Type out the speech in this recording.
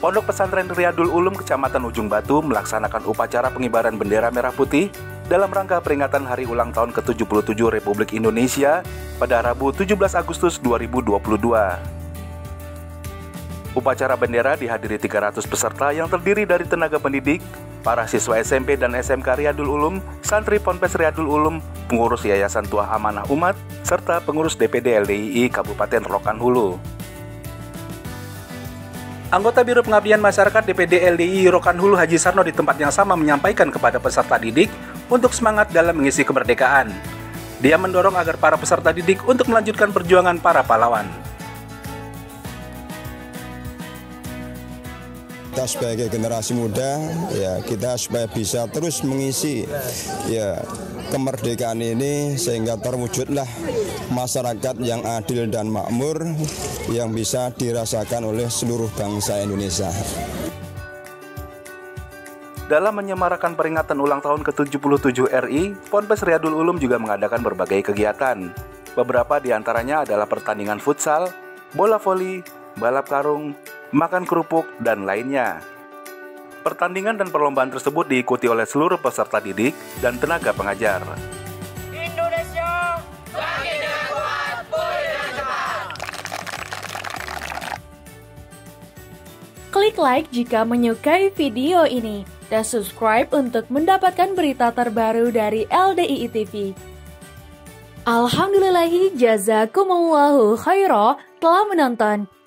Pondok Pesantren Riyadul Ulum Kecamatan Ujung Batu melaksanakan upacara pengibaran bendera merah putih dalam rangka peringatan hari ulang tahun ke-77 Republik Indonesia pada Rabu 17 Agustus 2022. Upacara bendera dihadiri 300 peserta yang terdiri dari tenaga pendidik, para siswa SMP dan SMK Riyadul Ulum, santri Ponpes Riyadul Ulum, pengurus Yayasan Tuah Amanah Umat, serta pengurus DPD LDII Kabupaten Rokan Hulu. Anggota Biro Pengabdian Masyarakat DPD LDI Rokan Hulu Haji Sarno di tempat yang sama menyampaikan kepada peserta didik untuk semangat dalam mengisi kemerdekaan. Dia mendorong agar para peserta didik untuk melanjutkan perjuangan para pahlawan. Kita sebagai generasi muda ya kita supaya bisa terus mengisi ya kemerdekaan ini sehingga terwujudlah masyarakat yang adil dan makmur yang bisa dirasakan oleh seluruh bangsa Indonesia. Dalam menyemarakan peringatan ulang tahun ke-77 RI, Ponpes Riyadul Ulum juga mengadakan berbagai kegiatan. Beberapa di antaranya adalah pertandingan futsal, bola voli, balap karung, makan kerupuk, dan lainnya. Pertandingan dan perlombaan tersebut diikuti oleh seluruh peserta didik dan tenaga pengajar. Indonesia kuat, cepat. Klik like jika menyukai video ini dan subscribe untuk mendapatkan berita terbaru dari LDII TV. Alhamdulillahi jazakumullahu khairah telah menonton.